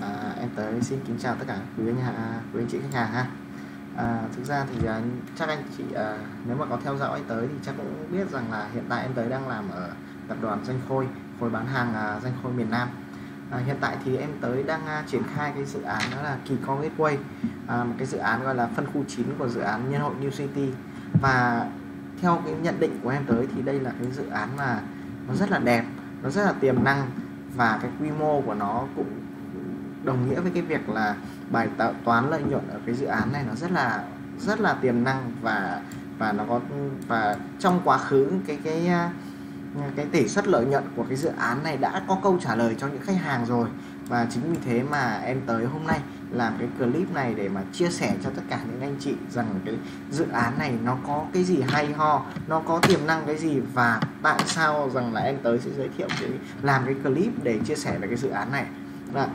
À, em tới xin kính chào tất cả quý anh, à, quý anh chị khách hàng ha. À, thực ra thì à, chắc anh chị à, nếu mà có theo dõi tới thì chắc cũng biết rằng là hiện tại em tới đang làm ở tập đoàn Danh Khôi, khối bán hàng à, Danh Khôi miền Nam. À, hiện tại thì em tới đang à, triển khai cái dự án đó là Kỳ Co Gateway, à, một cái dự án gọi là phân khu 9 của dự án Nhân hội New City và theo cái nhận định của em tới thì đây là cái dự án mà nó rất là đẹp, nó rất là tiềm năng và cái quy mô của nó cũng đồng nghĩa với cái việc là bài toán lợi nhuận ở cái dự án này nó rất là rất là tiềm năng và và nó có, và trong quá khứ cái cái à, cái tỷ suất lợi nhuận của cái dự án này đã có câu trả lời cho những khách hàng rồi. Và chính vì thế mà em tới hôm nay làm cái clip này để mà chia sẻ cho tất cả những anh chị rằng cái dự án này nó có cái gì hay ho, nó có tiềm năng cái gì và tại sao rằng là em tới sẽ giới thiệu cái, làm cái clip để chia sẻ về cái dự án này. Vâng là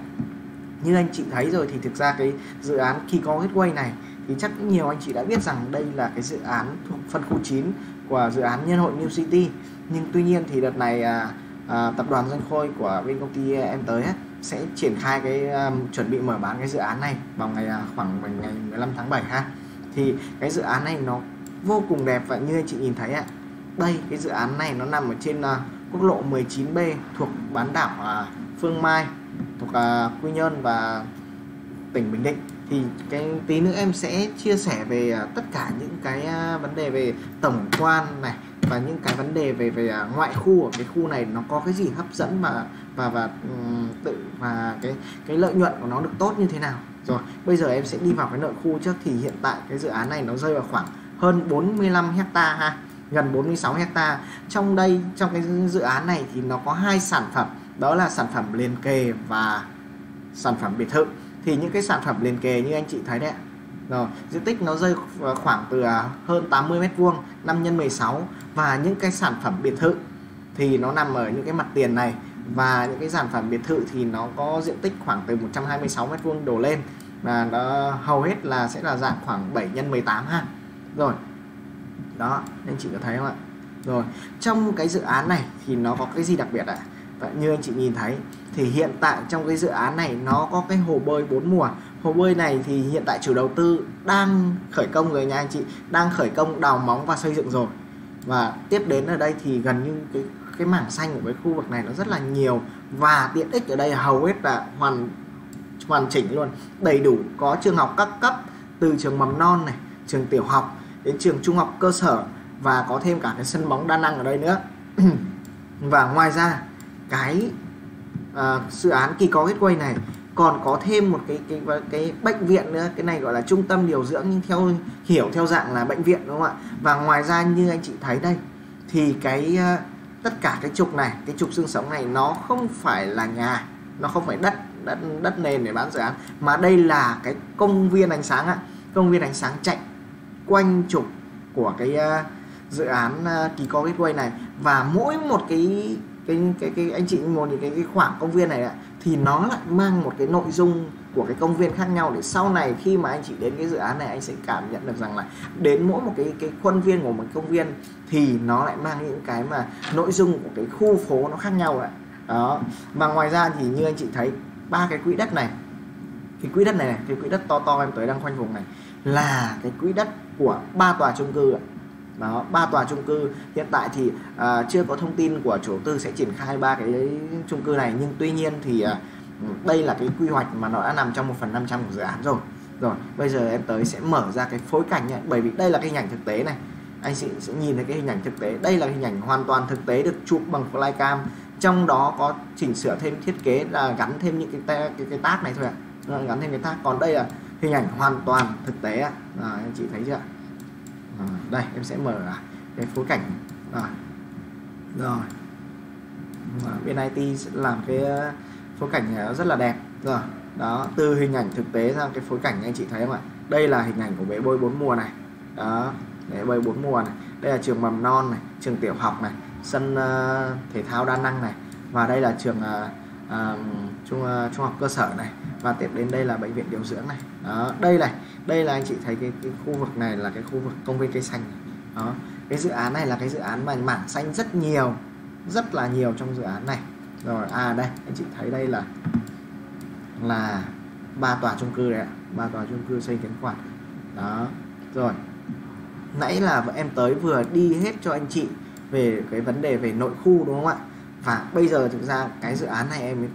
như anh chị thấy rồi thì thực ra cái dự án khi có Gateway này thì chắc nhiều anh chị đã biết rằng đây là cái dự án thuộc phân khu 9 của dự án Nhân hội New City. Nhưng tuy nhiên thì đợt này à, à, tập đoàn Doanh Khôi của bên công ty em tới ấy, sẽ triển khai cái um, chuẩn bị mở bán cái dự án này vào ngày à, khoảng ngày 15 tháng 7 ha. Thì cái dự án này nó vô cùng đẹp và như anh chị nhìn thấy ạ đây cái dự án này nó nằm ở trên uh, quốc lộ 19B thuộc bán đảo uh, Phương Mai thuộc uh, Quy Nhơn và tỉnh Bình Định. Thì cái tí nữa em sẽ chia sẻ về uh, tất cả những cái uh, vấn đề về tổng quan này và những cái vấn đề về về uh, ngoại khu ở cái khu này nó có cái gì hấp dẫn và và và um, tự và cái cái lợi nhuận của nó được tốt như thế nào. Rồi bây giờ em sẽ đi vào cái nội khu trước. Thì hiện tại cái dự án này nó rơi vào khoảng hơn 45 hecta ha gần 46 hecta. Trong đây trong cái dự án này thì nó có hai sản phẩm đó là sản phẩm liền kề và sản phẩm biệt thự. Thì những cái sản phẩm liền kề như anh chị thấy đấy rồi, diện tích nó rơi khoảng từ à, hơn 80 mét vuông 5 x 16 và những cái sản phẩm biệt thự thì nó nằm ở những cái mặt tiền này. Và những cái sản phẩm biệt thự thì nó có diện tích khoảng từ 126 mét vuông đổ lên. Và nó hầu hết là sẽ là dạng khoảng 7 x 18 ha. Rồi, đó, anh chị có thấy không ạ? Rồi, trong cái dự án này thì nó có cái gì đặc biệt ạ? à? Và như anh chị nhìn thấy, thì hiện tại trong cái dự án này nó có cái hồ bơi bốn mùa. Hồ bơi này thì hiện tại chủ đầu tư đang khởi công rồi nha anh chị, đang khởi công đào móng và xây dựng rồi. Và tiếp đến ở đây thì gần như cái cái mảng xanh của cái khu vực này nó rất là nhiều và tiện ích ở đây hầu hết là hoàn hoàn chỉnh luôn. Đầy đủ, có trường học các cấp, từ trường mầm non này, trường tiểu học, đến trường trung học cơ sở và có thêm cả cái sân bóng đa năng ở đây nữa. Và ngoài ra cái uh, dự án kỳ có gateway này. Còn có thêm một cái cái cái bệnh viện nữa cái này gọi là trung tâm điều dưỡng nhưng theo hiểu theo dạng là bệnh viện đúng không ạ? Và ngoài ra như anh chị thấy đây thì cái uh, tất cả cái trục này cái trục xương sống này nó không phải là nhà nó không phải đất đất đất nền để bán dự án mà đây là cái công viên ánh sáng ạ. Công viên ánh sáng chạy quanh trục của cái uh, dự án uh, kỳ co gateway này. Và mỗi một cái cái cái cái anh chị một những cái, cái khoảng công viên này ạ thì nó lại mang một cái nội dung của cái công viên khác nhau để sau này khi mà anh chị đến cái dự án này anh sẽ cảm nhận được rằng là đến mỗi một cái cái khuôn viên của một công viên thì nó lại mang những cái mà nội dung của cái khu phố nó khác nhau ạ. Đó và ngoài ra thì như anh chị thấy ba cái quỹ đất này cái quỹ đất này, này cái quỹ đất to to em tới đang khoanh vùng này là cái quỹ đất của ba tòa chung cư ạ đó ba tòa chung cư. Hiện tại thì à, chưa có thông tin của chủ tư sẽ triển khai ba cái chung cư này. Nhưng tuy nhiên thì à, đây là cái quy hoạch mà nó đã nằm trong một phần 500 của dự án rồi. Rồi bây giờ em tới sẽ mở ra cái phối cảnh nhé bởi vì đây là cái hình ảnh thực tế này. Anh sẽ, sẽ nhìn thấy cái hình ảnh thực tế. Đây là hình ảnh hoàn toàn thực tế được chụp bằng flycam. Trong đó có chỉnh sửa thêm thiết kế là gắn thêm những cái cái, cái tác này thôi ạ. À. gắn thêm cái tác còn đây là hình ảnh hoàn toàn thực tế ạ. À, anh chị thấy chưa ạ? À, đây em sẽ mở cái phối cảnh. Rồi. Rồi. À, bên IT làm cái ờ, phối cảnh ờ, rất là đẹp. Rồi. Đó từ hình ảnh thực tế sang cái phối cảnh anh chị thấy không ạ? Đây là hình ảnh của bể bơi bốn mùa này. Đó bể bơi bốn mùa này. Đây là trường mầm non này trường tiểu học này sân uh, thể thao đa năng này. Và đây là trường uh, uh, trung uh, trung học cơ sở này. Và tiếp đến đây là bệnh viện điều dưỡng này đó đây này đây là anh chị thấy cái, cái khu vực này là cái khu vực công viên cây xanh này. đó cái dự án này là cái dự án mà mảng xanh rất nhiều rất là nhiều trong dự án này. Rồi à đây anh chị thấy đây là là ba tòa chung cư đấy ạ ba tòa chung cư xây kiến quản đó rồi nãy là em tới vừa đi hết cho anh chị về cái vấn đề về nội khu đúng không ạ? Và bây giờ thực ra cái dự án này em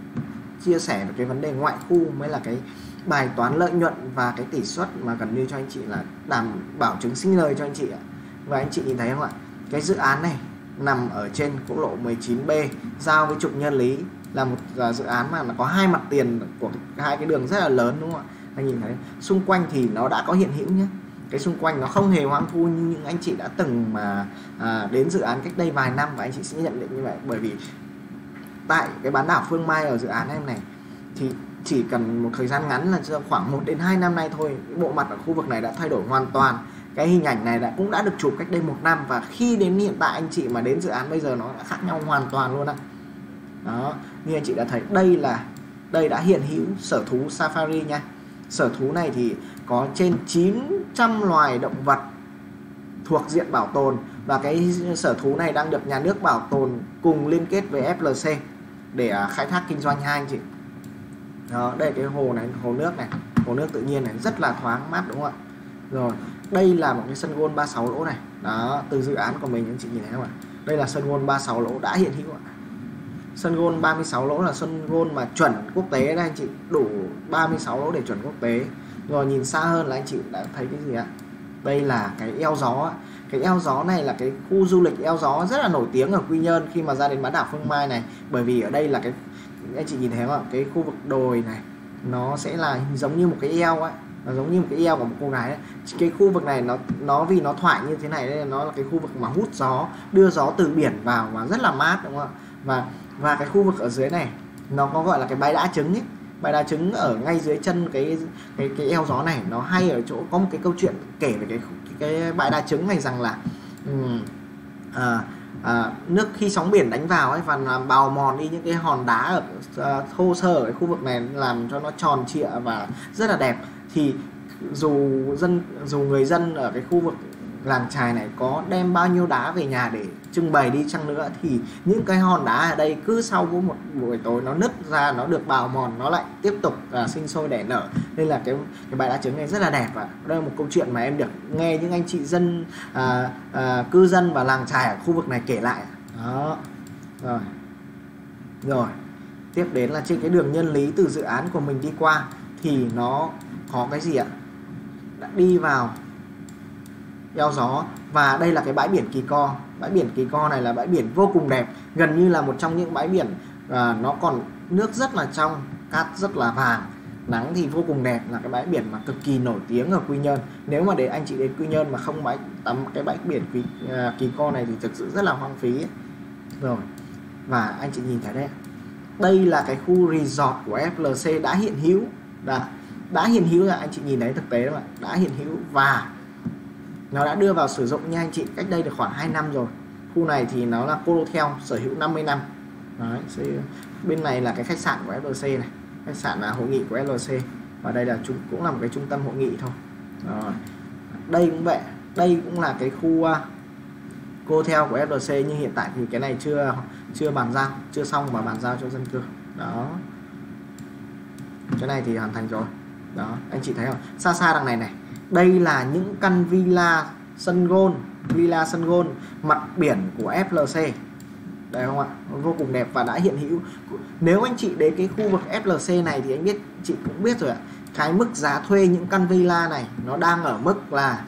chia sẻ về cái vấn đề ngoại khu mới là cái bài toán lợi nhuận và cái tỷ suất mà gần như cho anh chị là đảm bảo chứng sinh lời cho anh chị ạ. Và anh chị nhìn thấy không ạ? Cái dự án này nằm ở trên quốc lộ 19B giao với trục nhân lý là một à, dự án mà nó có hai mặt tiền của hai cái đường rất là lớn đúng không ạ? Anh nhìn thấy xung quanh thì nó đã có hiện hữu nhé cái xung quanh nó không hề hoang vu như những anh chị đã từng mà à, đến dự án cách đây vài năm và anh chị sẽ nhận định như vậy. Bởi vì tại cái bán đảo Phương Mai ở dự án em này thì chỉ cần một thời gian ngắn là khoảng 1 đến 2 năm nay thôi, bộ mặt ở khu vực này đã thay đổi hoàn toàn. Cái hình ảnh này đã cũng đã được chụp cách đây một năm và khi đến hiện tại anh chị mà đến dự án bây giờ nó đã khác nhau hoàn toàn luôn ạ. Đó, như anh chị đã thấy, đây là, đây đã hiện hữu sở thú safari nha. Sở thú này thì có trên 900 loài động vật thuộc diện bảo tồn và cái sở thú này đang được nhà nước bảo tồn cùng liên kết với FLC để à, khai thác kinh doanh hai anh chị đó, đây cái hồ này, hồ nước này, hồ nước tự nhiên này, rất là thoáng mát đúng không ạ? Rồi, đây là một cái sân gôn 36 lỗ này. Đó, từ dự án của mình, anh chị nhìn thấy không ạ? Đây là sân gôn 36 lỗ đã hiện hữu ạ. Sân gôn 36 lỗ là sân gôn mà chuẩn quốc tế đây anh chị. Đủ 36 lỗ để chuẩn quốc tế. Rồi, nhìn xa hơn là anh chị đã thấy cái gì ạ? Đây là cái eo gió cái eo gió này là cái khu du lịch eo gió rất là nổi tiếng ở Quy Nhơn khi mà ra đến bán đảo Phương Mai này. Bởi vì ở đây là cái anh chị nhìn thấy không ạ? Cái khu vực đồi này nó sẽ là giống như một cái eo ấy nó giống như một cái eo của một cô gái ấy. cái khu vực này nó nó vì nó thoải như thế này nên nó là cái khu vực mà hút gió đưa gió từ biển vào và rất là mát đúng không ạ? Và và cái khu vực ở dưới này nó có gọi là cái bãi đá trứng ấy. Bãi đá trứng ở ngay dưới chân cái cái cái eo gió này nó hay ở chỗ có một cái câu chuyện kể về cái cái, cái bãi đá trứng này rằng là um, à, à, nước khi sóng biển đánh vào ấy và làm bào mòn đi những cái hòn đá ở à, thô sơ ở cái khu vực này làm cho nó tròn trịa và rất là đẹp. Thì dù dân dù người dân ở cái khu vực làng trài này có đem bao nhiêu đá về nhà để trưng bày đi chăng nữa thì những cái hòn đá ở đây cứ sau một buổi tối nó nứt ra nó được bào mòn nó lại tiếp tục uh, sinh sôi đẻ nở. Nên là cái cái bài đá trứng này rất là đẹp ạ. Đây là một câu chuyện mà em được nghe những anh chị dân uh, uh, cư dân và làng trài ở khu vực này kể lại đó. Rồi. Rồi. Tiếp đến là trên cái đường nhân lý từ dự án của mình đi qua thì nó có cái gì ạ? Đã đi vào eo gió. Và đây là cái bãi biển Kỳ Co. Bãi biển Kỳ Co này là bãi biển vô cùng đẹp. Gần như là một trong những bãi biển à, nó còn nước rất là trong cát rất là vàng. Nắng thì vô cùng đẹp là cái bãi biển mà cực kỳ nổi tiếng ở Quy Nhơn. Nếu mà để anh chị đến Quy Nhơn mà không bãi tắm cái bãi biển Kỳ, à, Kỳ Co này thì thực sự rất là hoang phí. Ấy. rồi và anh chị nhìn thấy đây đây là cái khu resort của FLC đã hiện hữu. Đã đã hiện hữu là anh chị nhìn thấy thực tế là đã hiện hữu và nó đã đưa vào sử dụng nha anh chị cách đây được khoảng 2 năm rồi. Khu này thì nó là Colotel sở hữu 50 năm. Đấy, bên này là cái khách sạn của FLC này. Khách sạn là hội nghị của FLC và đây là chúng cũng là một cái trung tâm hội nghị thôi. Rồi. đây cũng vậy. Đây cũng là cái khu à, uh, hotel của FLC nhưng hiện tại thì cái này chưa chưa bàn giao chưa xong và bàn giao cho dân cư. Đó. Cái này thì hoàn thành rồi. Đó anh chị thấy không? Xa xa đằng này này đây là những căn villa sân gôn villa sân gôn mặt biển của FLC đấy không ạ? Vô cùng đẹp và đã hiện hữu. Nếu anh chị đến cái khu vực FLC này thì anh biết chị cũng biết rồi ạ. Cái mức giá thuê những căn villa này nó đang ở mức là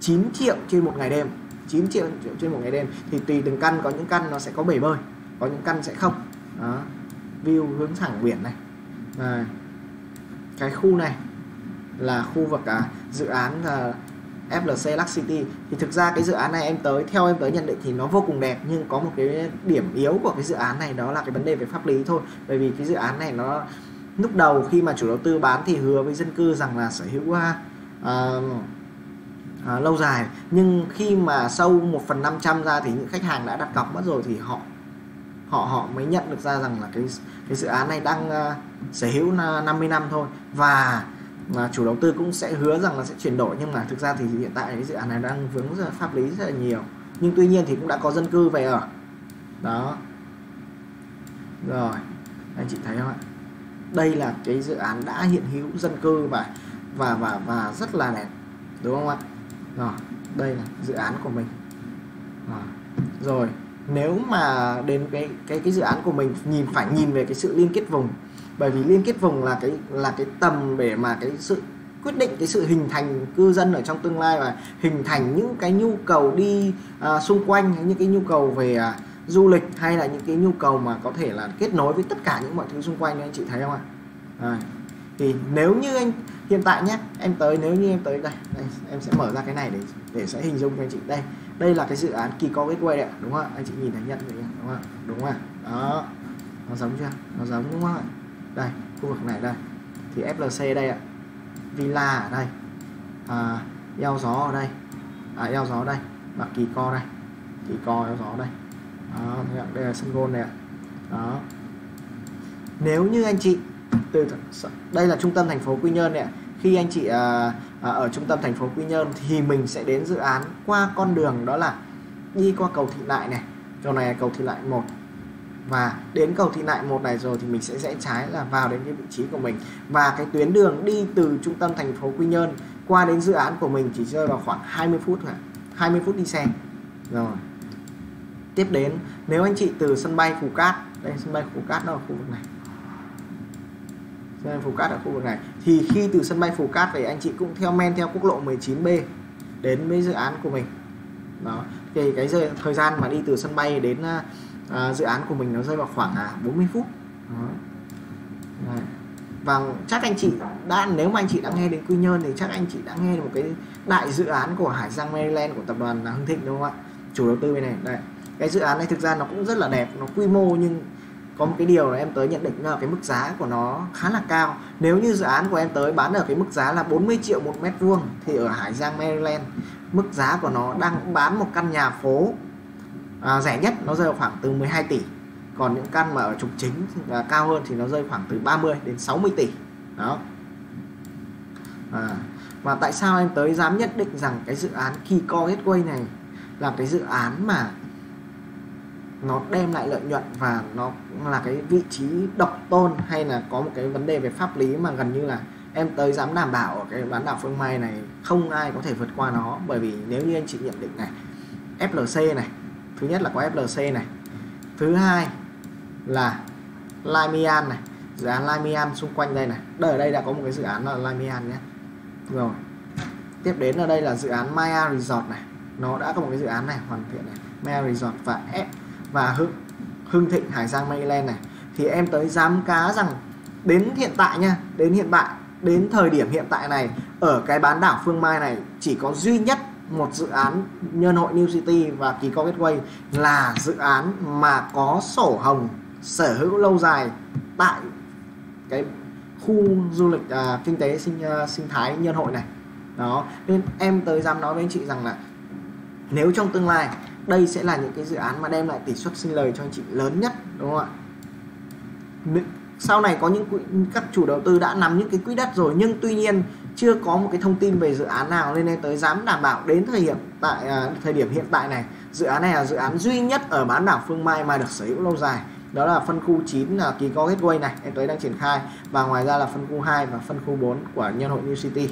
9 triệu trên một ngày đêm. 9 triệu trên một ngày đêm. Thì tùy từng căn có những căn nó sẽ có bể bơi có những căn sẽ không. Đó. View hướng thẳng biển này. À, cái khu này là khu vực à, dự án à, FLC Lux City. Thì thực ra cái dự án này em tới theo em tới nhận định thì nó vô cùng đẹp nhưng có một cái điểm yếu của cái dự án này đó là cái vấn đề về pháp lý thôi. Bởi vì cái dự án này nó lúc đầu khi mà chủ đầu tư bán thì hứa với dân cư rằng là sở hữu uh, uh, lâu dài. Nhưng khi mà sâu 1 phần 500 ra thì những khách hàng đã đặt cọc mất rồi thì họ họ họ mới nhận được ra rằng là cái cái dự án này đang uh, sở hữu 50 năm thôi. Và mà chủ đầu tư cũng sẽ hứa rằng là sẽ chuyển đổi nhưng mà thực ra thì hiện tại cái dự án này đang vướng rất là pháp lý rất là nhiều. Nhưng tuy nhiên thì cũng đã có dân cư về ở. Đó. Rồi anh chị thấy không ạ? Đây là cái dự án đã hiện hữu dân cư và và và và rất là đẹp. Đúng không ạ? Rồi đây là dự án của mình. Rồi, rồi nếu mà đến cái cái cái dự án của mình nhìn phải nhìn về cái sự liên kết vùng bởi vì liên kết vùng là cái là cái tầm để mà cái sự quyết định cái sự hình thành cư dân ở trong tương lai và hình thành những cái nhu cầu đi à, xung quanh những cái nhu cầu về à, du lịch hay là những cái nhu cầu mà có thể là kết nối với tất cả những mọi thứ xung quanh anh chị thấy không ạ? À, thì nếu như anh hiện tại nhé em tới nếu như em tới đây, đây em sẽ mở ra cái này để để sẽ hình dung cho anh chị. Đây đây là cái dự án kỳ co gateway đấy đúng không ạ? Anh chị nhìn thấy nhận vậy đúng không ạ? Đúng không ạ? Đó. Nó giống chưa? Nó giống đúng không ạ? Đây khu vực này đây. Thì FLC đây ạ. Villa ở đây. À, eo gió ở đây. À, eo gió đây. Và kỳ co đây. Kỳ co eo gió đây. Đó, đây là sân gôn này ạ. Đó. Nếu như anh chị từ đây là trung tâm thành phố Quy Nhơn này ạ. Khi anh chị à, à, ở trung tâm thành phố Quy Nhơn thì mình sẽ đến dự án qua con đường đó là đi qua cầu Thị Lại này. Cầu này là cầu Thị Lại một và đến cầu Thị Lại một này rồi thì mình sẽ rẽ trái là vào đến cái vị trí của mình. Và cái tuyến đường đi từ trung tâm thành phố Quy Nhơn qua đến dự án của mình chỉ rơi vào khoảng 20 phút thôi 20 phút đi xe. Rồi. Tiếp đến, nếu anh chị từ sân bay Phú Cát, đây, sân bay Phú Cát đó ở khu vực này. Sân bay Phú Cát ở khu vực này. Thì khi từ sân bay Phú Cát về, anh chị cũng theo men theo quốc lộ 19B đến với dự án của mình. Đó. Thì cái thời gian mà đi từ sân bay đến à, à, dự án của mình nó rơi vào khoảng à, 40 phút. Đó. và chắc anh chị đã nếu mà anh chị đã nghe đến Quy Nhơn thì chắc anh chị đã nghe được một cái đại dự án của Hải Giang Maryland của tập đoàn Hưng Thịnh đúng không ạ? Chủ đầu tư bên này. Đây cái dự án này thực ra nó cũng rất là đẹp nó quy mô nhưng có một cái điều là em tới nhận định là cái mức giá của nó khá là cao. Nếu như dự án của em tới bán ở cái mức giá là 40 triệu một mét vuông thì ở Hải Giang Maryland mức giá của nó đang bán một căn nhà phố à, rẻ nhất nó rơi vào khoảng từ 12 tỷ. Còn những căn mà ở trục chính và cao hơn thì nó rơi khoảng từ 30 đến 60 tỷ. Đó. À, và tại sao em tới dám nhận định rằng cái dự án Kiko Gateway này là cái dự án mà nó đem lại lợi nhuận và nó là cái vị trí độc tôn hay là có một cái vấn đề về pháp lý mà gần như là em tới dám đảm bảo ở cái bán đảo Phương Mai này không ai có thể vượt qua nó? Bởi vì nếu như anh chị nhận định này FLC này thứ nhất là có FLC này. Thứ hai là Limian này. Dự án Limian xung quanh đây này. Đây ở đây đã có một cái dự án là Limian nhé. Rồi. Tiếp đến ở đây là dự án Maya Resort này. Nó đã có một cái dự án này hoàn thiện này. Maya Resort và F và Hưng, Hưng Thịnh Hải Giang Mayland này. Thì em tới dám cá rằng đến hiện tại nha đến hiện tại đến thời điểm hiện tại này ở cái bán đảo Phương Mai này chỉ có duy nhất một dự án Nhân hội New City và Kỳ Co Gateway là dự án mà có sổ hồng sở hữu lâu dài tại cái khu du lịch à, kinh tế sinh uh, sinh thái nhân hội này. Đó nên em tới dám nói với anh chị rằng là nếu trong tương lai đây sẽ là những cái dự án mà đem lại tỷ suất sinh lời cho anh chị lớn nhất đúng không ạ? Sau này có những các chủ đầu tư đã nắm những cái quỹ đất rồi nhưng tuy nhiên chưa có một cái thông tin về dự án nào nên tới dám đảm bảo đến thời điểm tại à, thời điểm hiện tại này dự án này là dự án duy nhất ở bán đảo Phương Mai mà được sở hữu lâu dài. Đó là phân khu 9 là kỳ co gateway này em tới đang triển khai. Và ngoài ra là phân khu 2 và phân khu 4 của nhân hội New City.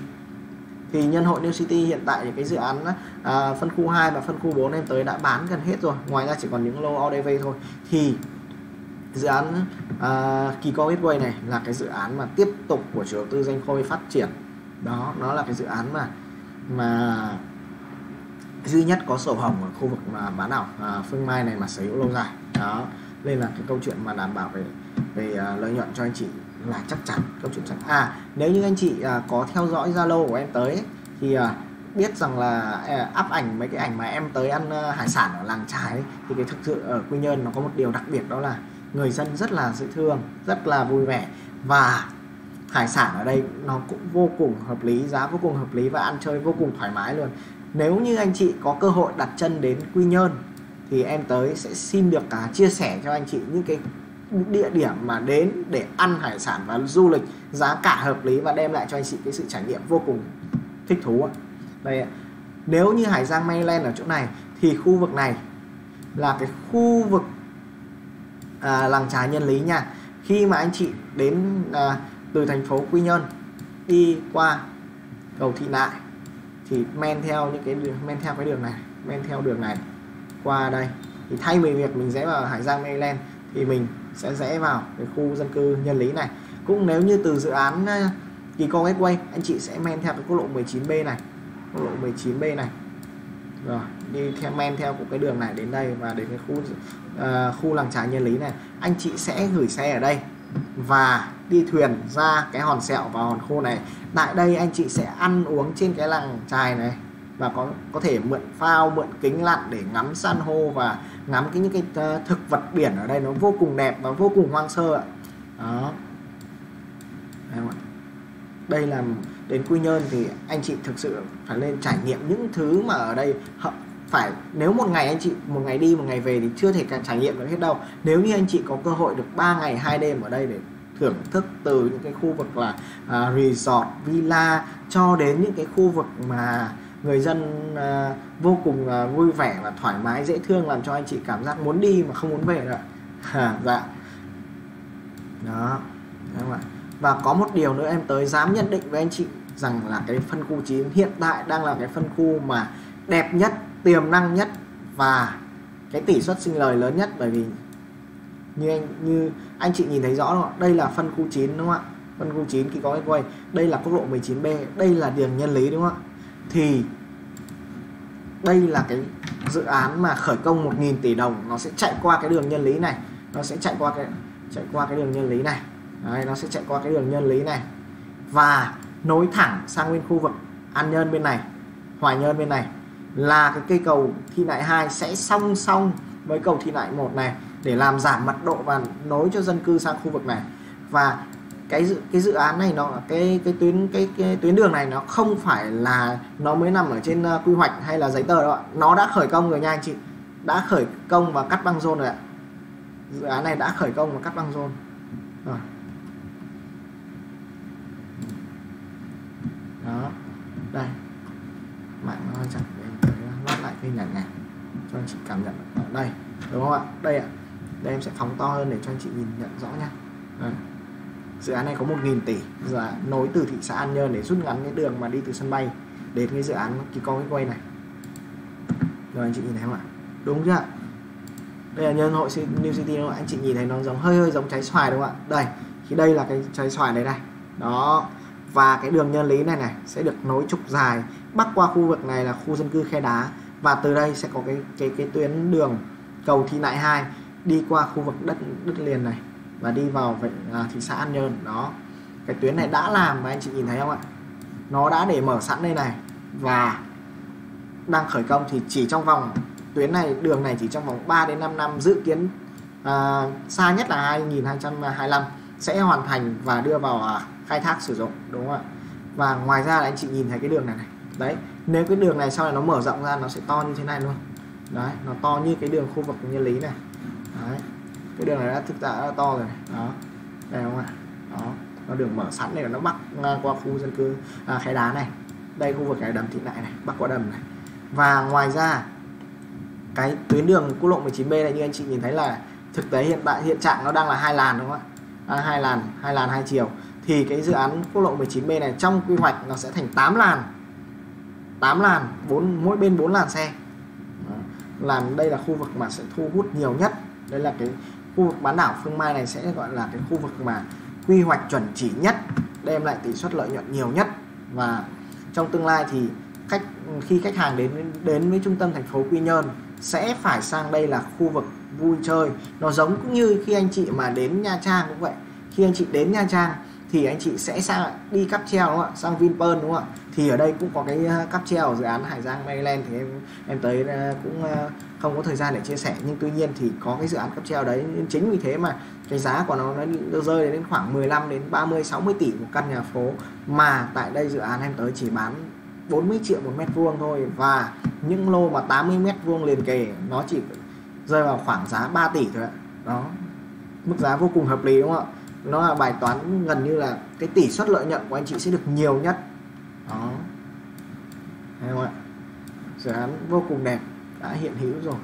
Thì nhân hội New City hiện tại thì cái dự án à, phân khu 2 và phân khu 4 em tới đã bán gần hết rồi. Ngoài ra chỉ còn những lô ODV thôi. Thì dự án uh, Kỳ Co Gateway này là cái dự án mà tiếp tục của chủ đầu tư danh khôi phát triển đó nó là cái dự án mà mà duy nhất có sổ hồng ở khu vực mà bán đảo à, Phương Mai này mà sở hữu lâu dài. Đó nên là cái câu chuyện mà đảm bảo về về uh, lợi nhuận cho anh chị là chắc chắn câu chuyện chắc. À nếu như anh chị uh, có theo dõi Zalo của em tới thì uh, biết rằng là áp ảnh mấy cái ảnh mà em tới ăn hải sản ở làng trái thì cái thực sự ở Quy Nhơn nó có một điều đặc biệt đó là người dân rất là dễ thương rất là vui vẻ và hải sản ở đây nó cũng vô cùng hợp lý giá vô cùng hợp lý và ăn chơi vô cùng thoải mái luôn. Nếu như anh chị có cơ hội đặt chân đến Quy Nhơn thì em tới sẽ xin được cả chia sẻ cho anh chị những cái địa điểm mà đến để ăn hải sản và du lịch giá cả hợp lý và đem lại cho anh chị cái sự trải nghiệm vô cùng thích thú đây nếu như Hải Giang mainland ở chỗ này thì khu vực này là cái khu vực à, làng trà nhân lý nha. Khi mà anh chị đến à, từ thành phố Quy Nhơn đi qua cầu Thị Nại. Thì men theo những cái đường men theo cái đường này men theo đường này qua đây. Thì thay vì việc mình rẽ vào Hải Giang Maryland thì mình sẽ rẽ vào cái khu dân cư nhân lý này. Cũng nếu như từ dự án ờ, Kỳ Con Gateway anh chị sẽ men theo cái quốc lộ 19B này quốc lộ 19B này. Rồi đi theo men theo của cái đường này đến đây và đến cái khu uh, khu làng trài nhân lý này. Anh chị sẽ gửi xe ở đây và đi thuyền ra cái hòn sẹo và hòn khô này. Tại đây anh chị sẽ ăn uống trên cái làng trài này và có có thể mượn phao, mượn kính lặn để ngắm san hô và ngắm cái, những cái ờ, thực vật biển ở đây nó vô cùng đẹp và vô cùng hoang sơ ạ. Đó. Đây là đến Quy Nhơn thì anh chị thực sự phải lên trải nghiệm những thứ mà ở đây phải nếu một ngày anh chị một ngày đi một ngày về thì chưa thể trải nghiệm được hết đâu. Nếu như anh chị có cơ hội được 3 ngày hai đêm ở đây để thưởng thức từ những cái khu vực là uh, resort villa cho đến những cái khu vực mà người dân uh, vô cùng uh, vui vẻ và thoải mái dễ thương làm cho anh chị cảm giác muốn đi mà không muốn về nữa. À, dạ. Đó. Đúng không ạ? Và có một điều nữa em tới dám nhận định với anh chị rằng là cái phân khu 9 hiện tại đang là cái phân khu mà đẹp nhất tiềm năng nhất và cái tỷ suất sinh lời lớn nhất. Bởi vì như anh như anh chị nhìn thấy rõ không ạ đây là phân khu 9 đúng không ạ? Phân khu 9 khi có cái quay đây là quốc lộ 19B đây là đường nhân lý đúng không ạ? Thì đây là cái dự án mà khởi công 1.000 tỷ đồng nó sẽ chạy qua cái đường nhân lý này nó sẽ chạy qua cái chạy qua cái đường nhân lý này. Đấy, nó sẽ chạy qua cái đường nhân lý này. Và nối thẳng sang bên khu vực An Nhơn bên này Hoài Nhơn bên này là cái cây cầu Thi Nại 2 sẽ song song với cầu Thi Nại 1 này để làm giảm mật độ và nối cho dân cư sang khu vực này. Và cái dự cái dự án này nó cái cái tuyến cái, cái tuyến đường này nó không phải là nó mới nằm ở trên uh, quy hoạch hay là giấy tờ đâu ạ. Nó đã khởi công rồi nha anh chị. Đã khởi công và cắt băng rôn rồi ạ. Dự án này đã khởi công và cắt băng rôn. Rồi. Đó. Đây. Mạng nó hơi chặt để nhạt nhạt này cho anh chị cảm nhận ở đây, đúng không ạ? Đây ạ. Đây em sẽ phóng to hơn để cho anh chị nhìn nhận rõ nha. Đây. dự án này có 1.000 tỷ. Dạ nối từ thị xã An Nhơn để rút ngắn cái đường mà đi từ sân bay đến cái dự án kỳ con cái quay này. Rồi anh chị nhìn thấy không ạ? Đúng chưa ạ? Đây là nhân hội New City đúng không? anh chị nhìn thấy nó giống, hơi hơi giống trái xoài đúng không ạ? Đây, thì đây là cái trái xoài đấy đây. Đó. Và cái đường nhân lý này này sẽ được nối trục dài bắc qua khu vực này là khu dân cư khe đá và từ đây sẽ có cái cái cái tuyến đường cầu Thị Nại 2 đi qua khu vực đất đất liền này và đi vào vịnh à, thị xã An Nhơn. Đó cái tuyến này đã làm và anh chị nhìn thấy không ạ? Nó đã để mở sẵn đây này và đang khởi công thì chỉ trong vòng tuyến này đường này chỉ trong vòng 3 đến 5 năm dự kiến à, xa nhất là 2225 sẽ hoàn thành và đưa vào à, khai thác sử dụng đúng không ạ? Và ngoài ra là anh chị nhìn thấy cái đường này này. Đấy nếu cái đường này sau này nó mở rộng ra nó sẽ to như thế này luôn. Đấy nó to như cái đường khu vực nhân lý này. Đấy cái đường này đã thực ra đã to rồi đó đây không ạ? Đó nó đường mở sẵn này nó bắc qua khu dân cư à, khai đá này. Đây khu vực này đầm thị lại này bắc qua đầm này. Và ngoài ra cái tuyến đường quốc lộ 19B này như anh chị nhìn thấy là thực tế hiện tại hiện trạng nó đang là hai làn đúng không ạ? À, hai làn hai làn hai chiều. Thì cái dự án quốc lộ 19B này trong quy hoạch nó sẽ thành 8 làn. 8 làn 4 mỗi bên 4 làn xe. Làm đây là khu vực mà sẽ thu hút nhiều nhất. Đây là cái khu vực bán đảo Phương Mai này sẽ gọi là cái khu vực mà quy hoạch chuẩn chỉ nhất, đem lại tỷ suất lợi nhuận nhiều nhất. Và trong tương lai thì khách, khi khách hàng đến đến với trung tâm thành phố Quy Nhơn sẽ phải sang đây là khu vực vui chơi. Nó giống cũng như khi anh chị mà đến Nha Trang cũng vậy. Khi anh chị đến Nha Trang thì anh chị sẽ sang, đi cáp treo, đúng không ạ? Sang Vinpearl, đúng không ạ? Thì ở đây cũng có cái à, cáp cắp treo ở dự án Hải Giang Maryland thì em em tới à, cũng à, không có thời gian để chia sẻ. Nhưng tuy nhiên thì có cái dự án cắp treo đấy. Chính vì thế mà cái giá của nó nó rơi đến khoảng 15 đến 30 60 tỷ một căn nhà phố. Mà tại đây dự án em tới chỉ bán 40 triệu một mét vuông thôi. Và những lô mà 80 mét vuông liền kề, nó chỉ rơi vào khoảng giá 3 tỷ thôi ạ. Đó. Mức giá vô cùng hợp lý, đúng không ạ? Nó là bài toán gần như là cái tỷ suất lợi nhuận của anh chị sẽ được nhiều nhất Đấy không ạ? Dự án vô cùng đẹp đã hiện hữu rồi.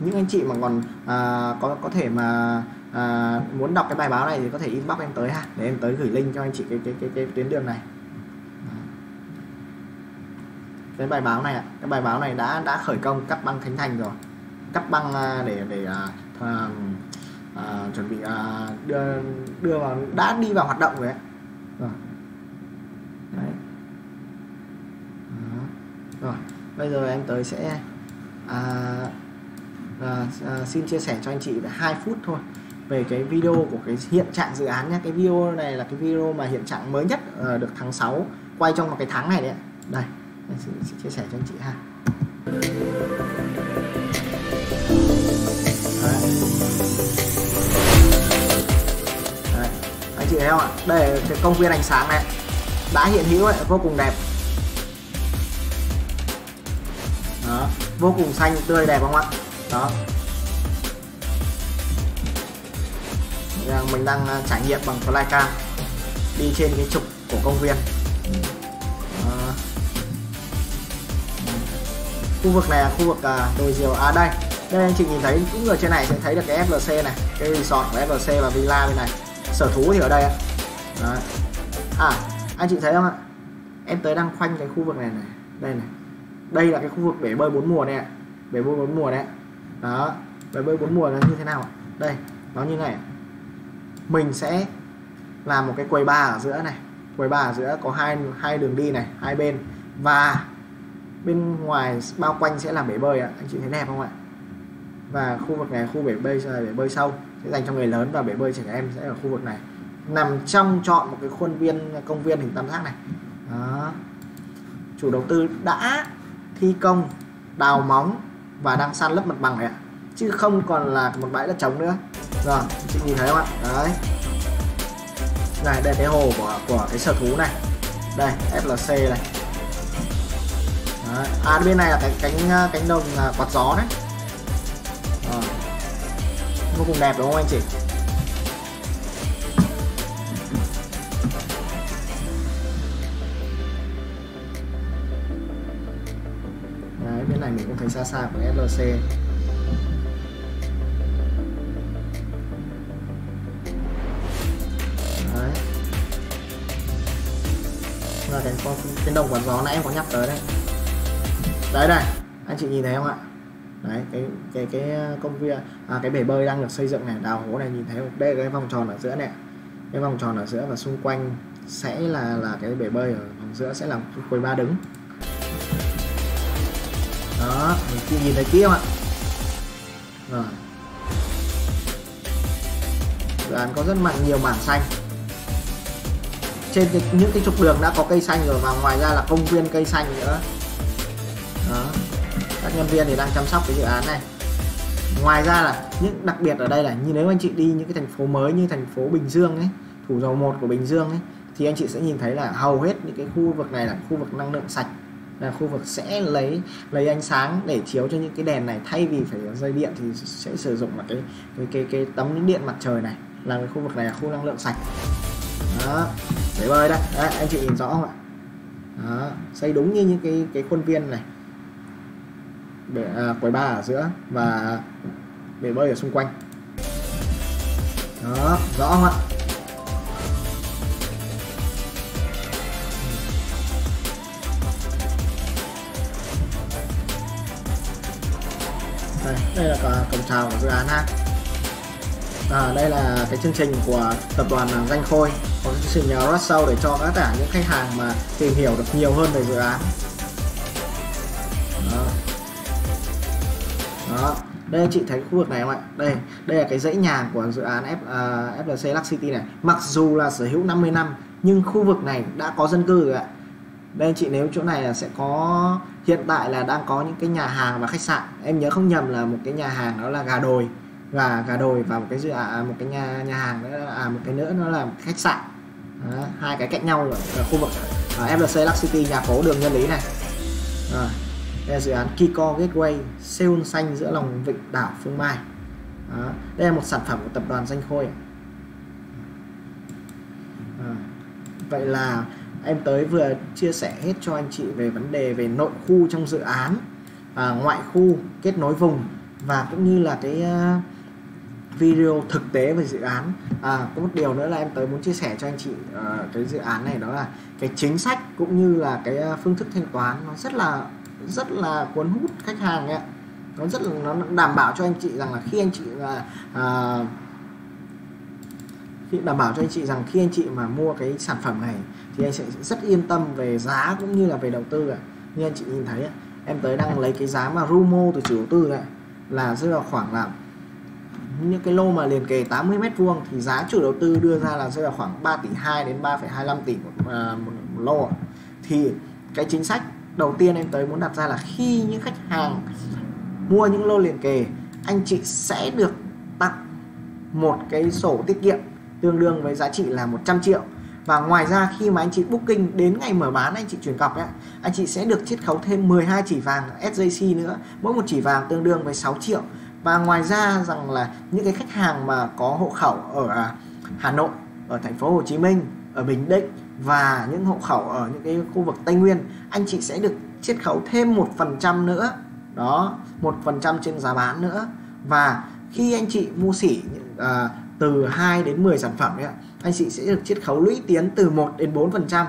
Những anh chị mà còn à, có có thể mà à, muốn đọc cái bài báo này thì có thể inbox em tới ha. Để em tới gửi link cho anh chị cái cái cái, cái tuyến đường này. Cái bài báo này cái bài báo này đã đã khởi công cắt băng khánh thành rồi. Cắt băng à, để để uh, à, chuẩn bị à, đưa đưa vào đã đi vào hoạt động rồi đấy rồi. Đấy. Đó. rồi bây giờ em tới sẽ à, à, à, xin chia sẻ cho anh chị hai phút thôi về cái video của cái hiện trạng dự án nhé. Cái video này là cái video mà hiện trạng mới nhất à, được tháng 6 quay trong một cái tháng này đấy đây em sẽ, sẽ chia sẻ cho anh chị ha. Đấy. Anh chị thấy không ạ? Đây là cái công viên ánh sáng này. Đã hiện hữu ấy, vô cùng đẹp. Đó vô cùng xanh tươi đẹp không ạ? Đó. Mình đang à, trải nghiệm bằng flycam đi trên cái trục của công viên. À, khu vực này là khu vực à, đồi diều. À đây. Đây anh chị nhìn thấy những người trên này sẽ thấy được cái FLC này cái resort của FLC và villa bên này sở thú thì ở đây Đấy. à anh chị thấy không ạ? Em tới đang khoanh cái khu vực này này. Đây này. Đây là cái khu vực bể bơi bốn mùa này bể bơi bốn mùa đấy đó. Bể bơi bốn mùa nó như thế nào ạ? Đây, nó như này. Mình sẽ làm một cái quầy bar ở giữa này. Quầy bar ở giữa có hai hai đường đi này, hai bên. Và bên ngoài bao quanh sẽ là bể bơi ạ. Anh chị thấy đẹp không ạ? Và khu vực này khu bể bơi là bể bơi sâu sẽ dành cho người lớn và bể bơi trẻ em sẽ ở khu vực này. Nằm trong chọn một cái khuôn viên, công viên hình tam giác này. Đó. Chủ đầu tư đã thi công, đào móng và đang san lấp mặt bằng này ạ. Chứ không còn là một bãi đất trống nữa. Rồi, chị nhìn thấy không ạ? Đấy. Này, đây cái hồ của của cái sở thú này. Đây FLC này. Đấy. à bên này là cái cánh cánh đồng à, quạt gió đấy vô cùng đẹp, đúng không anh chị đấy, bên này mình cũng thấy xa xa của SLC. đấy. là cái con cái đồng quạt gió nãy em có nhắc tới đấy đấy này, anh chị nhìn thấy không ạ đấy cái cái cái ờ, công viên à, cái bể bơi đang được xây dựng này đào hố này nhìn thấy không? Đây là cái vòng tròn ở giữa này cái vòng tròn ở giữa và xung quanh sẽ là là cái bể bơi ở vòng giữa sẽ là khối ba đứng. Đó mình nhìn thấy kia không ạ? Rồi. Dự án có rất mạnh nhiều mảng xanh. Trên cái, những cái trục đường đã có cây xanh rồi và ngoài ra là công viên cây xanh nữa. Đó các nhân viên thì đang chăm sóc cái dự án này. Ngoài ra là những đặc biệt ở đây là như nếu anh chị đi những cái thành phố mới như thành phố Bình Dương ấy thủ dầu một của Bình Dương ấy thì anh chị sẽ nhìn thấy là hầu hết những cái khu vực này là khu vực năng lượng sạch là khu vực sẽ lấy lấy ánh sáng để chiếu cho những cái đèn này. Thay vì phải dây điện thì sẽ sử dụng là cái cái cái, cái tấm điện mặt trời này là cái khu vực này là khu năng lượng sạch. Đó để bơi đây. Đấy, anh chị nhìn rõ không ạ? Đó, xây đúng như những cái cái khuôn viên này bể à, quầy bar ở giữa và bể bơi ở xung quanh. Đó rõ không ạ? Đây, đây là cả cổng chào của dự án ha. À, đây là cái chương trình của tập đoàn danh khôi. Có chương trình Russell để cho tất cả những khách hàng mà tìm hiểu được nhiều hơn về dự án. Đây anh chị thấy khu vực này không ạ. Đây đây là cái dãy nhà của dự án F, à, uh, FLC Lux City này. Mặc dù là sở hữu 50 năm nhưng khu vực này đã có dân cư rồi ạ. Đây anh chị nếu chỗ này là sẽ có hiện tại là đang có những cái nhà hàng và khách sạn. Em nhớ không nhầm là một cái nhà hàng đó là gà đồi. Và gà đồi và một cái dự à, à một cái nhà nhà hàng nữa à một cái nữa nó là khách sạn. Đó, hai cái cạnh nhau ở khu vực à, ở FLC Lux City nhà phố đường Nhân Lý này. Rồi đây là dự án Kiko Gateway Seoul xanh giữa lòng vịnh đảo Phương Mai. Đó, đây là một sản phẩm của tập đoàn Danh Khôi. À, vậy là em tới vừa chia sẻ hết cho anh chị về vấn đề về nội khu trong dự án à, ngoại khu kết nối vùng và cũng như là cái à, video thực tế về dự án. À có một điều nữa là em tới muốn chia sẻ cho anh chị uh, cái dự án này đó là cái chính sách cũng như là cái à, phương thức thanh toán nó rất là rất là cuốn hút khách hàng ấy nó rất là nó đảm bảo cho anh chị rằng là khi anh chị là à, khi đảm bảo cho anh chị rằng khi anh chị mà mua cái sản phẩm này thì anh sẽ rất yên tâm về giá cũng như là về đầu tư ạ. Như anh chị nhìn thấy em tới đang lấy cái giá mà Rumo từ chủ đầu tư này là rơi vào khoảng là những cái lô mà liền kề 80 mét vuông thì giá chủ đầu tư đưa ra là rơi vào khoảng 3 tỷ 2 đến 3,25 tỷ một, à, một, một lô thì cái chính sách đầu tiên em tới muốn đặt ra là khi những khách hàng mua những lô liền kề anh chị sẽ được tặng một cái sổ tiết kiệm tương đương với giá trị là 100 triệu. Và ngoài ra khi mà anh chị booking đến ngày mở bán anh chị chuyển cọc ấy, anh chị sẽ được chiết khấu thêm 12 chỉ vàng SJC nữa. Mỗi một chỉ vàng tương đương với 6 triệu. Và ngoài ra rằng là những cái khách hàng mà có hộ khẩu ở à, Hà Nội ở thành phố Hồ Chí Minh ở Bình Định và những hộ khẩu ở những cái khu vực Tây Nguyên anh chị sẽ được chiết khấu thêm một phần trăm nữa. Đó một phần trăm trên giá bán nữa. Và khi anh chị mua sỉ à, từ 2 đến 10 sản phẩm ấy, anh chị sẽ được chiết khấu lũy tiến từ 1 đến 4 phần trăm.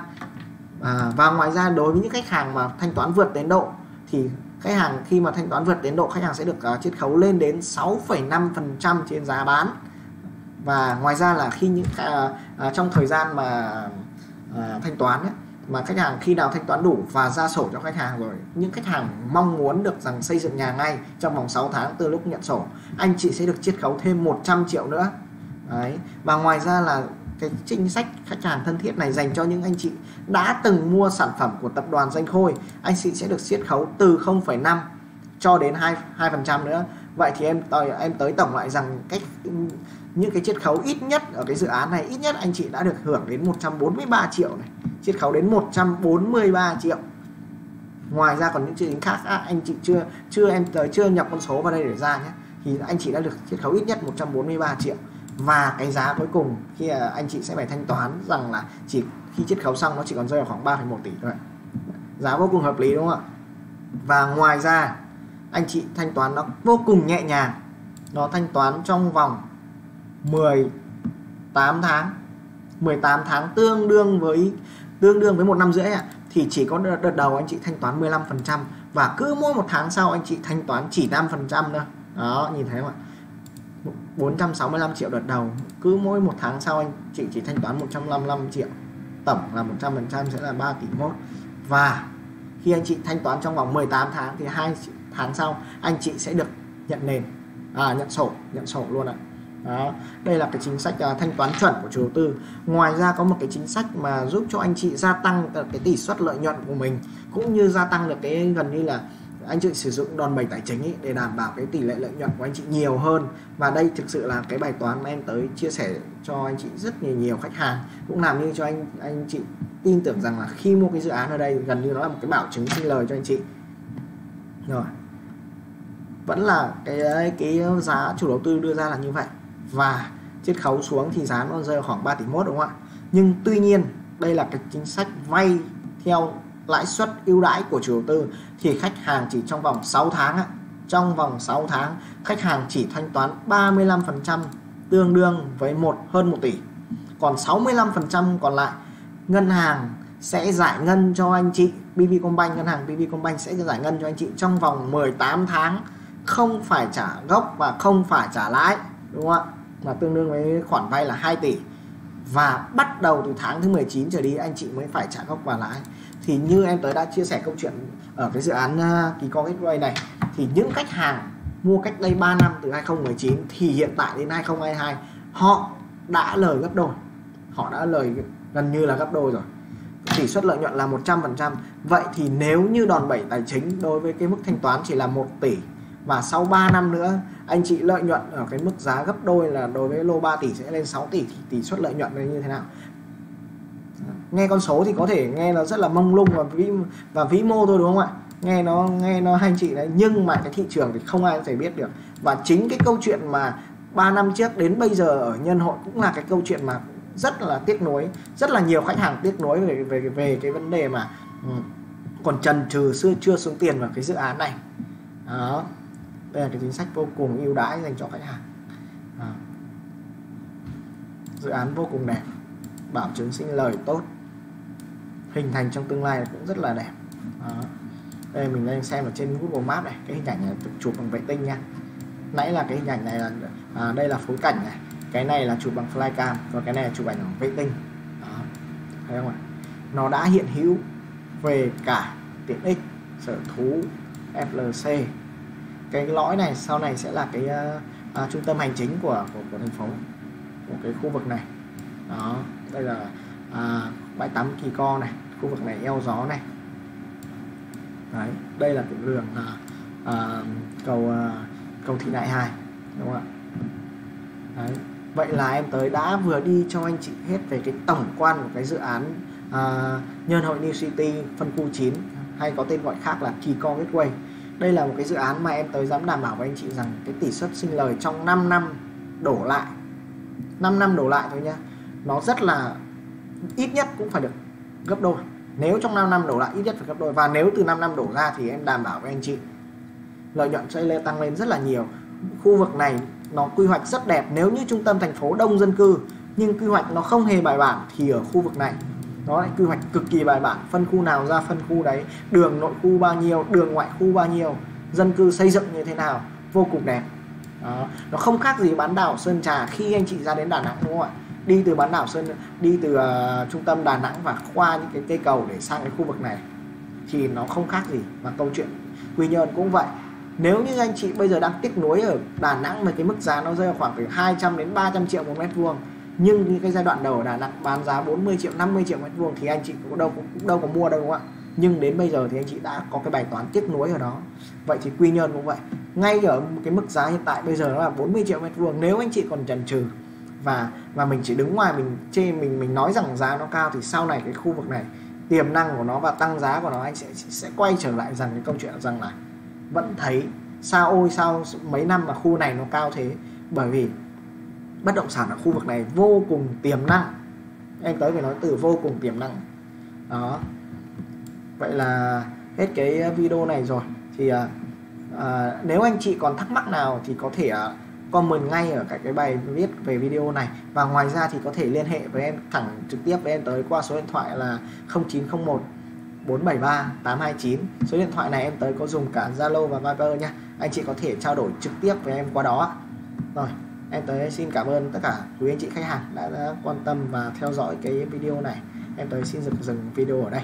À, và ngoài ra đối với những khách hàng mà thanh toán vượt tiến độ thì khách hàng khi mà thanh toán vượt tiến độ khách hàng sẽ được uh, chiết khấu lên đến 6,5% trên giá bán. Và ngoài ra là khi những uh, uh, trong thời gian mà À, thanh toán ấy, mà khách hàng khi nào thanh toán đủ và ra sổ cho khách hàng rồi những khách hàng mong muốn được rằng xây dựng nhà ngay trong vòng 6 tháng từ lúc nhận sổ anh chị sẽ được chiết khấu thêm 100 triệu nữa. Đấy và ngoài ra là cái chính sách khách hàng thân thiết này dành cho những anh chị đã từng mua sản phẩm của tập đoàn Danh Khôi anh chị sẽ được siết khấu từ 0,5 cho đến 2 2% nữa. Vậy thì em tới em tới tổng lại rằng cách những cái chiết khấu ít nhất ở cái dự án này ít nhất anh chị đã được hưởng đến 143 triệu này. Chiết khấu đến 143 triệu. Ngoài ra còn những chi trình khác à, anh chị chưa chưa em tới chưa nhập con số vào đây để ra nhé. Thì anh chị đã được chiết khấu ít nhất 143 triệu. Và cái giá cuối cùng khi à, anh chị sẽ phải thanh toán rằng là chỉ khi chiết khấu xong nó chỉ còn rơi vào khoảng 3,1 tỷ thôi giá vô cùng hợp lý đúng không ạ? Và ngoài ra anh chị thanh toán nó vô cùng nhẹ nhàng. Nó thanh toán trong vòng 18 tháng. 18 tháng tương đương với tương đương với một năm rưỡi ạ. Thì chỉ có đợt, đợt đầu anh chị thanh toán 15% và cứ mỗi một tháng sau anh chị thanh toán chỉ 5% thôi. Đó nhìn thấy không ạ? 465 triệu đợt đầu. Cứ mỗi một tháng sau anh chị chỉ thanh toán 155 triệu. Tổng là 100% sẽ là 3 tỷ mốt. Và khi anh chị thanh toán trong vòng 18 tháng thì hai tháng sau anh chị sẽ được nhận nền. À, nhận sổ nhận sổ luôn ạ đó đây là cái chính sách uh, thanh toán chuẩn của chủ đầu tư. Ngoài ra có một cái chính sách mà giúp cho anh chị gia tăng cái tỷ suất lợi nhuận của mình cũng như gia tăng được cái gần như là anh chị sử dụng đòn bẩy tài chính ý để đảm bảo cái tỷ lệ lợi nhuận của anh chị nhiều hơn. Và đây thực sự là cái bài toán mà em tới chia sẻ cho anh chị rất nhiều nhiều khách hàng cũng làm như cho anh anh chị tin tưởng rằng là khi mua cái dự án ở đây gần như nó là một cái bảo chứng sinh lời cho anh chị. Rồi vẫn là cái cái giá chủ đầu tư đưa ra là như vậy và chiết khấu xuống thì giá nó rơi khoảng 3 tỷ mốt, đúng không ạ? Nhưng tuy nhiên, đây là cái chính sách vay theo lãi suất ưu đãi của chủ đầu tư. Thì khách hàng chỉ trong vòng 6 tháng trong vòng 6 tháng, khách hàng chỉ thanh toán 35% tương đương với một, hơn 1 tỷ. Còn 65% còn lại, ngân hàng sẽ giải ngân cho anh chị BV Combank ngân hàng BV Combank sẽ giải ngân cho anh chị trong vòng 18 tháng, không phải trả gốc và không phải trả lãi đúng không ạ? Mà tương đương với khoản vay là 2 tỷ. Và bắt đầu từ tháng thứ 19 trở đi, anh chị mới phải trả gốc và lãi. Thì như em tới đã chia sẻ câu chuyện ở cái dự án à, kỳ con gateway này, thì những khách hàng mua cách đây 3 năm từ 2019 thì hiện tại đến 2022 họ đã lời gấp đôi. Họ đã lời gần như là gấp đôi rồi. Tỷ suất lợi nhuận là 100% vậy thì nếu như đòn bẩy tài chính đối với cái mức thanh toán chỉ là 1 tỷ và sau 3 năm nữa, anh chị lợi nhuận ở cái mức giá gấp đôi là đối với lô 3 tỷ sẽ lên 6 tỷ, thì tỷ suất lợi nhuận này như thế nào? Nghe con số thì có thể nghe nó rất là mông lung và vĩ và vĩ mô thôi, đúng không ạ? Nghe nó nghe nó anh chị đấy, nhưng mà cái thị trường thì không ai có thể biết được. Và chính cái câu chuyện mà 3 năm trước đến bây giờ ở nhân hội cũng là cái câu chuyện mà rất là tiếc nuối, rất là nhiều khách hàng tiếc nuối về về về cái vấn đề mà ừ, còn trần trừ xưa, chưa xuống tiền vào cái dự án này. Đó đây là cái chính sách vô cùng ưu đãi dành cho khách hàng à. dự án vô cùng đẹp bảo chứng sinh lời tốt hình thành trong tương lai cũng rất là đẹp à. đây mình đang xem ở trên Google Maps này cái hình ảnh này chụp bằng vệ tinh nha nãy là cái hình ảnh này là à, đây là phối cảnh này cái này là chụp bằng flycam và cái này là chụp ảnh bằng vệ tinh đó. thấy không ạ nó đã hiện hữu về cả tiện ích sở thú FLC cái lõi này sau này sẽ là cái uh, uh, trung tâm hành chính của, của của thành phố của cái khu vực này. Đó đây là uh, bãi tắm kỳ co này khu vực này eo gió này. Đấy, đây là cái đường uh, uh, cầu uh, cầu thị đại hai đúng không ạ? Đấy. vậy là em tới đã vừa đi cho anh chị hết về cái tổng quan của cái dự án uh, nhân hội New City phân khu 9 hay có tên gọi khác là kỳ co Gateway đây là một cái dự án mà em tới dám đảm bảo với anh chị rằng cái tỷ suất sinh lời trong 5 năm đổ lại. 5 năm đổ lại thôi nhá. Nó rất là ít nhất cũng phải được gấp đôi. Nếu trong 5 năm đổ lại, ít nhất phải gấp đôi. Và nếu từ 5 năm đổ ra thì em đảm bảo với anh chị, lợi nhuận sẽ lên tăng lên rất là nhiều. Khu vực này nó quy hoạch rất đẹp. Nếu như trung tâm thành phố đông dân cư, nhưng quy hoạch nó không hề bài bản, thì ở khu vực này nó lại quy hoạch cực kỳ bài bản. Phân khu nào ra phân khu đấy đường nội khu bao nhiêu đường ngoại khu bao nhiêu dân cư xây dựng như thế nào vô cùng đẹp. Đó. nó không khác gì bán đảo Sơn Trà khi anh chị ra đến Đà Nẵng đúng không ạ? Đi từ bán đảo Sơn đi từ uh, trung tâm Đà Nẵng và qua những cái cây cầu để sang cái khu vực này thì nó không khác gì. Và câu chuyện Quy Nhơn cũng vậy. Nếu như anh chị bây giờ đang tiếc nối ở Đà Nẵng mà cái mức giá nó rơi vào khoảng từ 200 đến 300 triệu một mét vuông nhưng những cái giai đoạn đầu ở Đà Nẵng bán giá 40 triệu 50 triệu mét vuông thì anh chị cũng đâu cũng đâu có mua đâu, đúng không ạ? Nhưng đến bây giờ thì anh chị đã có cái bài toán tiếc nuối ở đó. Vậy thì Quy Nhơn cũng vậy. Ngay ở cái mức giá hiện tại bây giờ nó là 40 triệu mét vuông. Nếu anh chị còn chần chừ và và mình chỉ đứng ngoài, mình chê, mình mình nói rằng giá nó cao thì sau này cái khu vực này, tiềm năng của nó và tăng giá của nó, anh sẽ sẽ quay trở lại rằng cái câu chuyện rằng là vẫn thấy sao ôi, sao mấy năm mà khu này nó cao thế? Bởi vì bất động sản ở khu vực này vô cùng tiềm năng. Em tới phải nói từ vô cùng tiềm năng. Đó. Vậy là hết cái video này rồi. Thì à, à, nếu anh chị còn thắc mắc nào thì có thể à, comment ngay ở cái cái bài viết về video này. Và ngoài ra thì có thể liên hệ với em thẳng trực tiếp với em tới qua số điện thoại là 0901 473 829 số điện thoại này em tới có dùng cả Zalo và Viber nha. Anh chị có thể trao đổi trực tiếp với em qua đó. Rồi em tới xin cảm ơn tất cả quý anh chị khách hàng đã, đã quan tâm và theo dõi cái video này. Em tới xin dừng dừng video ở đây.